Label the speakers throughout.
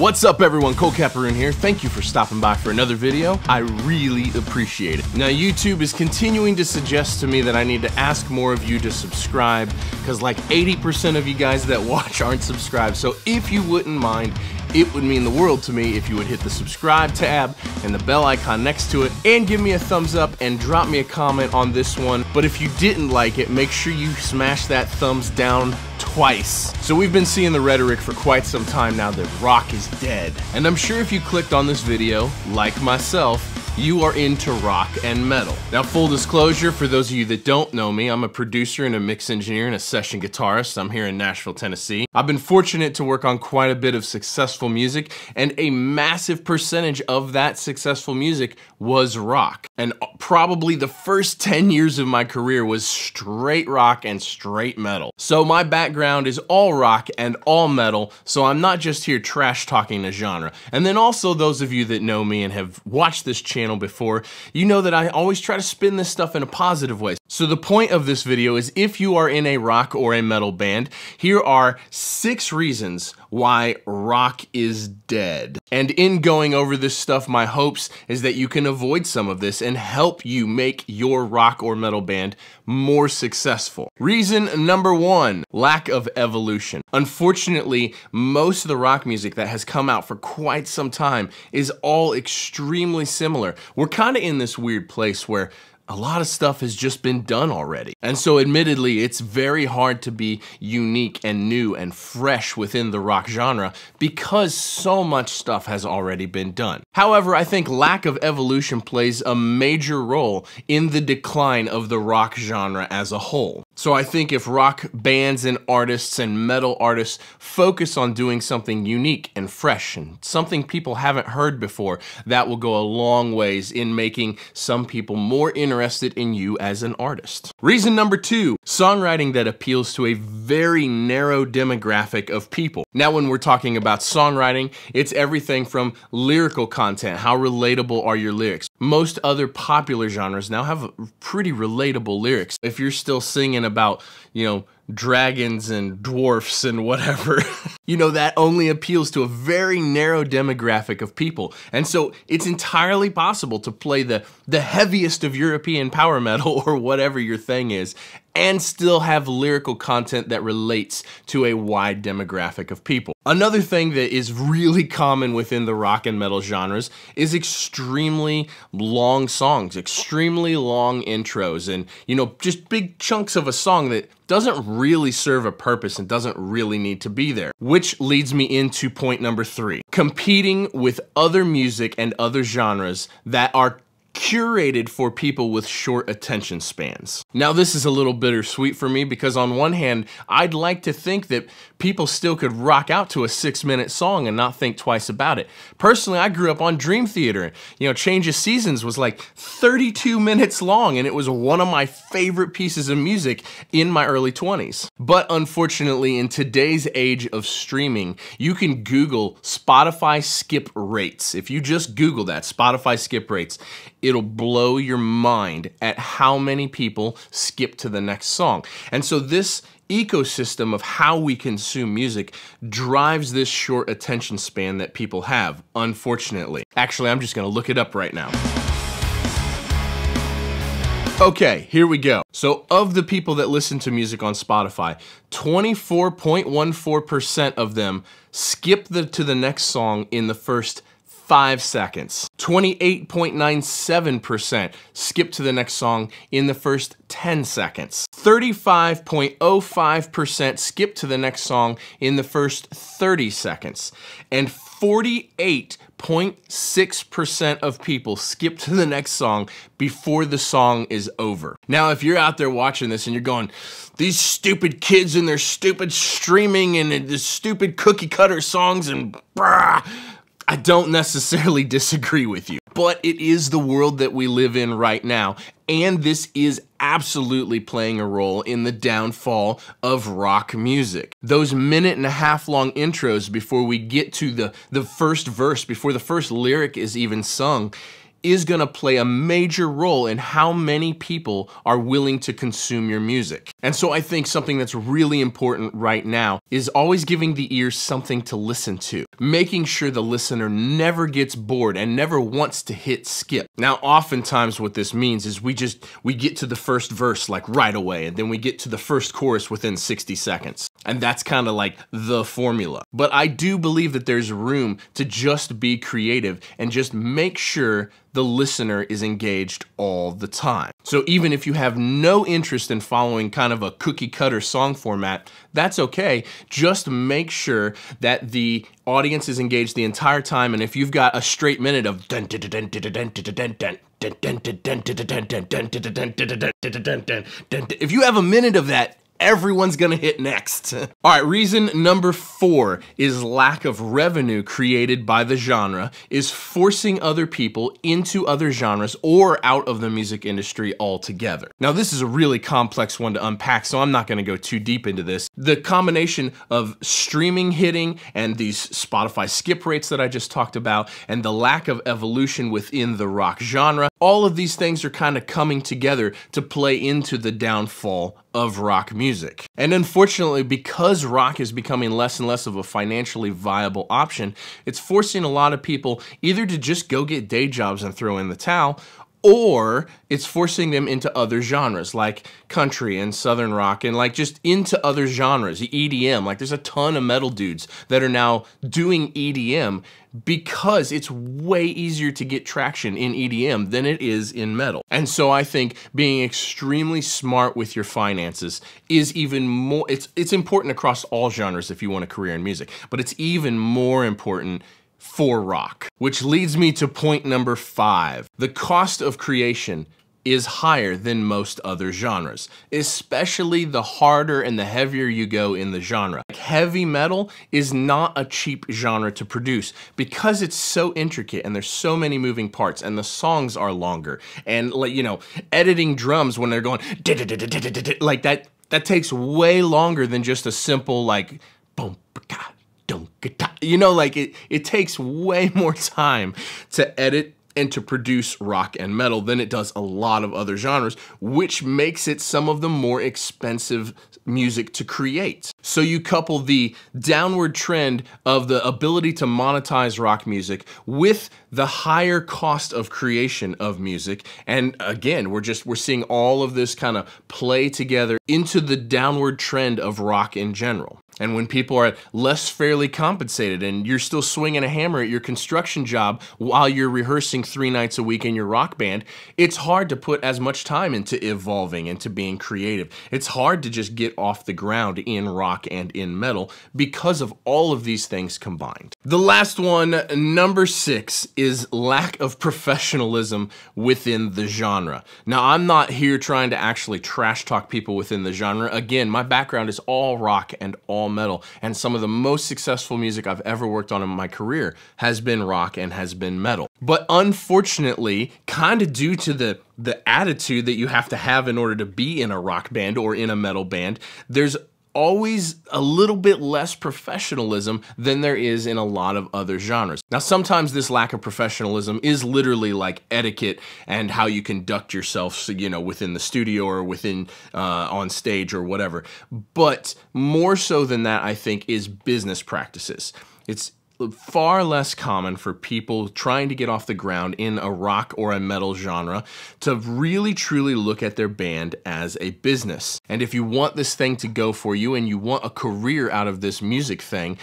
Speaker 1: What's up everyone, Colt Capperrune here. Thank you for stopping by for another video. I really appreciate it. Now YouTube is continuing to suggest to me that I need to ask more of you to subscribe because like 80% of you guys that watch aren't subscribed. So if you wouldn't mind, it would mean the world to me if you would hit the subscribe tab and the bell icon next to it and give me a thumbs up and drop me a comment on this one. But if you didn't like it, make sure you smash that thumbs down twice. So we've been seeing the rhetoric for quite some time now that rock is dead. And I'm sure if you clicked on this video, like myself, you are into rock and metal. Now, full disclosure, for those of you that don't know me, I'm a producer and a mix engineer and a session guitarist. I'm here in Nashville, Tennessee. I've been fortunate to work on quite a bit of successful music, and a massive percentage of that successful music was rock. And probably the first 10 years of my career was straight rock and straight metal. So my background is all rock and all metal, so I'm not just here trash talking a genre. And then also those of you that know me and have watched this channel channel before, you know that I always try to spin this stuff in a positive way. So the point of this video is if you are in a rock or a metal band, here are six reasons why rock is dead. And in going over this stuff, my hopes is that you can avoid some of this and help you make your rock or metal band more successful. Reason number one, lack of evolution. Unfortunately, most of the rock music that has come out for quite some time is all extremely similar. We're kind of in this weird place where a lot of stuff has just been done already. And so admittedly, it's very hard to be unique and new and fresh within the rock genre because so much stuff has already been done. However, I think lack of evolution plays a major role in the decline of the rock genre as a whole. So I think if rock bands and artists and metal artists focus on doing something unique and fresh and something people haven't heard before, that will go a long ways in making some people more interested in you as an artist. Reason number two, songwriting that appeals to a very narrow demographic of people. Now when we're talking about songwriting, it's everything from lyrical content, how relatable are your lyrics. Most other popular genres now have pretty relatable lyrics. If you're still singing about, you know, dragons and dwarfs and whatever. you know, that only appeals to a very narrow demographic of people. And so it's entirely possible to play the, the heaviest of European power metal or whatever your thing is and still have lyrical content that relates to a wide demographic of people. Another thing that is really common within the rock and metal genres is extremely long songs, extremely long intros, and you know, just big chunks of a song that doesn't really serve a purpose and doesn't really need to be there. Which leads me into point number three. Competing with other music and other genres that are curated for people with short attention spans. Now this is a little bittersweet for me because on one hand, I'd like to think that people still could rock out to a six minute song and not think twice about it. Personally, I grew up on Dream Theater. You know, Change of Seasons was like 32 minutes long and it was one of my favorite pieces of music in my early 20s. But unfortunately, in today's age of streaming, you can Google Spotify skip rates. If you just Google that, Spotify skip rates, it'll blow your mind at how many people skip to the next song. And so this ecosystem of how we consume music drives this short attention span that people have, unfortunately. Actually, I'm just gonna look it up right now. Okay, here we go. So of the people that listen to music on Spotify, 24.14% of them skip the, to the next song in the first 5 seconds. 28.97% skip to the next song in the first 10 seconds. 35.05% skip to the next song in the first 30 seconds. And 48.6% of people skip to the next song before the song is over. Now, if you're out there watching this and you're going, these stupid kids and their stupid streaming and the stupid cookie cutter songs and brah, I don't necessarily disagree with you, but it is the world that we live in right now, and this is absolutely playing a role in the downfall of rock music. Those minute and a half long intros before we get to the, the first verse, before the first lyric is even sung, is going to play a major role in how many people are willing to consume your music. And so I think something that's really important right now is always giving the ears something to listen to, making sure the listener never gets bored and never wants to hit skip. Now, oftentimes what this means is we just, we get to the first verse like right away, and then we get to the first chorus within 60 seconds. And that's kind of like the formula. But I do believe that there's room to just be creative and just make sure the listener is engaged all the time. So even if you have no interest in following kind of a cookie cutter song format, that's okay. Just make sure that the audience is engaged the entire time. And if you've got a straight minute of if you have a minute of that, everyone's gonna hit next. All right, reason number four is lack of revenue created by the genre is forcing other people into other genres or out of the music industry altogether. Now, this is a really complex one to unpack, so I'm not gonna go too deep into this. The combination of streaming hitting and these Spotify skip rates that I just talked about and the lack of evolution within the rock genre, all of these things are kind of coming together to play into the downfall of rock music. And unfortunately, because rock is becoming less and less of a financially viable option, it's forcing a lot of people either to just go get day jobs and throw in the towel, or it's forcing them into other genres like country and southern rock and like just into other genres, EDM. Like there's a ton of metal dudes that are now doing EDM because it's way easier to get traction in EDM than it is in metal. And so I think being extremely smart with your finances is even more it's it's important across all genres if you want a career in music, but it's even more important for rock. Which leads me to point number five. The cost of creation is higher than most other genres, especially the harder and the heavier you go in the genre. Like heavy metal is not a cheap genre to produce because it's so intricate and there's so many moving parts and the songs are longer. And like, you know, editing drums when they're going like that, that takes way longer than just a simple like boom, you know, like it, it takes way more time to edit and to produce rock and metal than it does a lot of other genres, which makes it some of the more expensive music to create. So you couple the downward trend of the ability to monetize rock music with the higher cost of creation of music. And again, we're just, we're seeing all of this kind of play together into the downward trend of rock in general and when people are less fairly compensated and you're still swinging a hammer at your construction job while you're rehearsing three nights a week in your rock band, it's hard to put as much time into evolving into being creative. It's hard to just get off the ground in rock and in metal because of all of these things combined. The last one, number six, is lack of professionalism within the genre. Now, I'm not here trying to actually trash talk people within the genre. Again, my background is all rock and all metal. And some of the most successful music I've ever worked on in my career has been rock and has been metal. But unfortunately, kind of due to the the attitude that you have to have in order to be in a rock band or in a metal band, there's always a little bit less professionalism than there is in a lot of other genres. Now, sometimes this lack of professionalism is literally like etiquette and how you conduct yourself, you know, within the studio or within uh, on stage or whatever. But more so than that, I think, is business practices. It's far less common for people trying to get off the ground in a rock or a metal genre to really truly look at their band as a business. And if you want this thing to go for you and you want a career out of this music thing,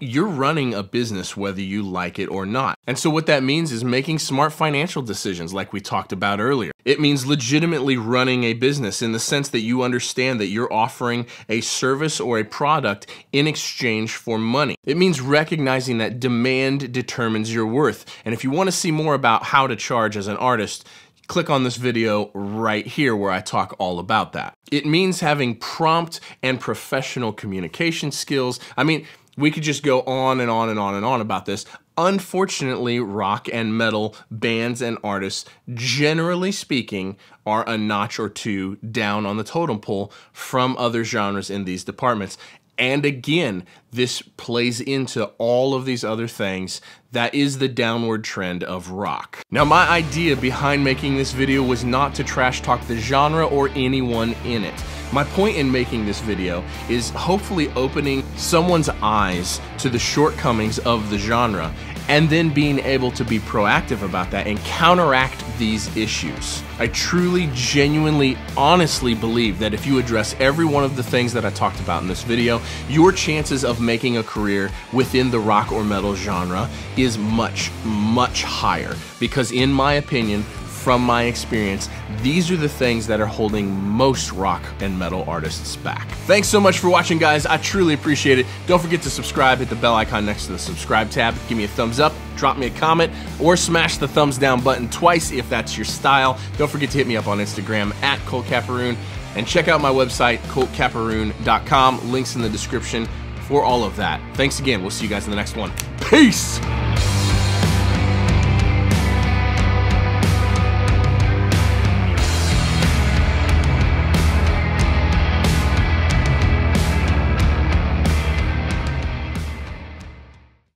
Speaker 1: you're running a business whether you like it or not. And so what that means is making smart financial decisions like we talked about earlier. It means legitimately running a business in the sense that you understand that you're offering a service or a product in exchange for money. It means recognizing that demand determines your worth. And if you want to see more about how to charge as an artist, click on this video right here where I talk all about that. It means having prompt and professional communication skills. I mean, we could just go on and on and on and on about this. Unfortunately, rock and metal bands and artists, generally speaking, are a notch or two down on the totem pole from other genres in these departments. And again, this plays into all of these other things. That is the downward trend of rock. Now, my idea behind making this video was not to trash talk the genre or anyone in it. My point in making this video is hopefully opening someone's eyes to the shortcomings of the genre and then being able to be proactive about that and counteract these issues. I truly, genuinely, honestly believe that if you address every one of the things that I talked about in this video, your chances of making a career within the rock or metal genre is much, much higher. Because in my opinion, from my experience, these are the things that are holding most rock and metal artists back. Thanks so much for watching, guys. I truly appreciate it. Don't forget to subscribe, hit the bell icon next to the subscribe tab, give me a thumbs up, drop me a comment, or smash the thumbs down button twice if that's your style. Don't forget to hit me up on Instagram at Colt Capperrune, and check out my website, coltcapperrune.com. Links in the description for all of that. Thanks again. We'll see you guys in the next one. Peace!